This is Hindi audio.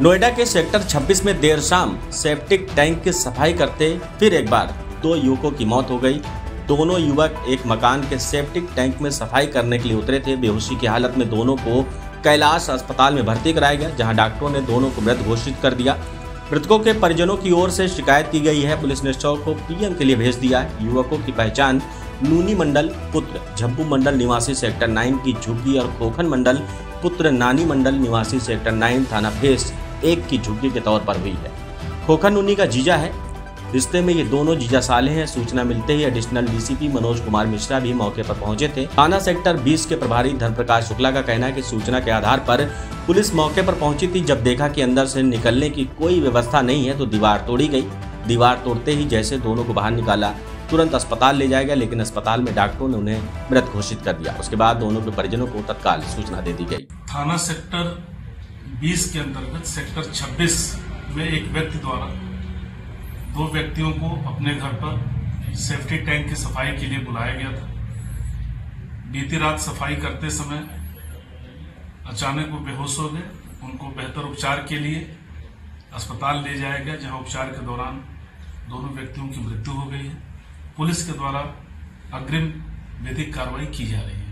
नोएडा के सेक्टर 26 में देर शाम सेप्टिक टैंक की सफ़ाई करते फिर एक बार दो युवकों की मौत हो गई। दोनों युवक एक मकान के सेप्टिक टैंक में सफ़ाई करने के लिए उतरे थे। बेहोशी की हालत में दोनों को कैलाश अस्पताल में भर्ती कराया गया, जहाँ डॉक्टरों ने दोनों को मृत घोषित कर दिया। मृतकों के परिजनों की ओर से शिकायत की गई है। पुलिस ने शव को पीएम के लिए भेज दिया युवकों की पहचान नूनी मंडल पुत्र झब्बू मंडल निवासी सेक्टर नाइन की झुग्गी और खोखन मंडल पुत्र नानी मंडल निवासी सेक्टर नाइन थाना फेस एक की झुग्गी के तौर पर हुई है। खोखन नूनी का जीजा है। रिश्ते में ये दोनों जीजा साले हैं। सूचना मिलते ही एडिशनल डीसीपी मनोज कुमार मिश्रा भी मौके पर पहुँचे थे। थाना सेक्टर 20 के प्रभारी धर्मप्रकाश शुक्ला का कहना है कि सूचना के आधार पर पुलिस मौके पर पहुँची थी। जब देखा कि अंदर से निकलने की कोई व्यवस्था नहीं है तो दीवार तोड़ी गई। दीवार तोड़ते ही जैसे दोनों को बाहर निकाला। तुरंत अस्पताल ले जाएगा, लेकिन अस्पताल में डॉक्टरों ने उन्हें मृत घोषित कर दिया। उसके बाद दोनों के परिजनों को तत्काल सूचना दे दी गई। थाना सेक्टर 20 के अंतर्गत सेक्टर 26 में एक व्यक्ति द्वारा दो व्यक्तियों को अपने घर पर सेफ्टी टैंक की सफ़ाई के लिए बुलाया गया था। बीती रात सफ़ाई करते समय अचानक वो बेहोश हो गए। उनको बेहतर उपचार के लिए अस्पताल ले जाया गया, जहाँ उपचार के दौरान दोनों व्यक्तियों की मृत्यु हो गई है। पुलिस के द्वारा अग्रिम विधिक कार्रवाई की जा रही है।